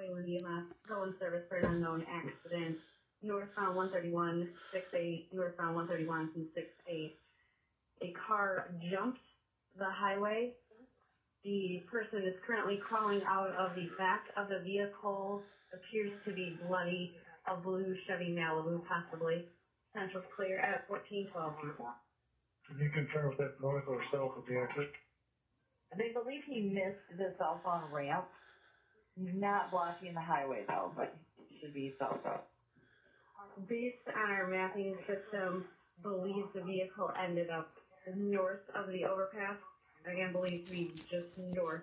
Wayland EMS, going service for an unknown accident, northbound one thirty-one, six eight, northbound one thirty-one and six eight. A car jumped the highway. The person is currently crawling out of the back of the vehicle, appears to be bloody, a blue Chevy Malibu possibly. Central clear at fourteen twelve. Can you confirm if that's north or south of the exit? They believe he missed the southbound ramp. Not blocking the highway though, but should be southbound. Based on our mapping system, believes the vehicle ended up north of the overpass. Again, believes to be just north